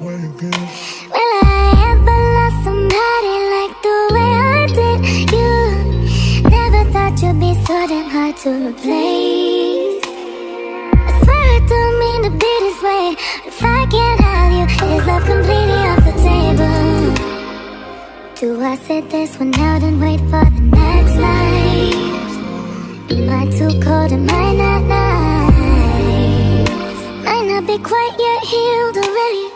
Will I ever love somebody like the way I did you? Never thought you'd be so damn hard to replace I swear I don't mean to be this way If I can't have you, is love completely off the table? Do I set this one out and wait for the next night? Am I too cold? Am I not nice? Might not be quite yet healed already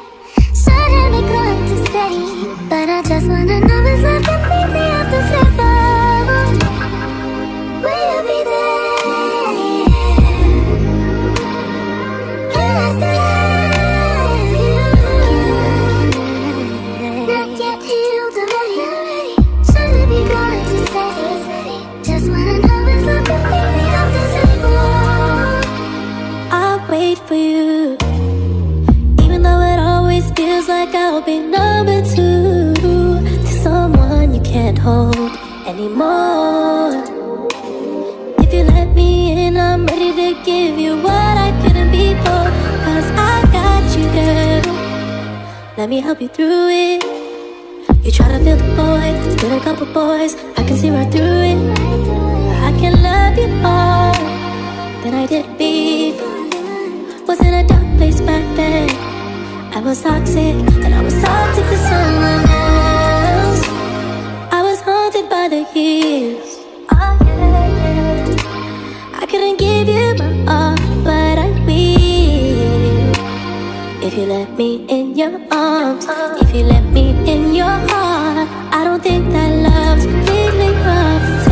feels like I'll be number two to someone you can't hold anymore. If you let me in, I'm ready to give you what I couldn't before. Cause I got you, girl. Let me help you through it. You try to feel the void with a couple boys. I can see right through it. Was toxic, and I was toxic to someone else. I was haunted by the years. Oh yeah, yeah. I couldn't give you my all, but I will. If you let me in your arms, if you let me in your heart, I don't think that love's completely off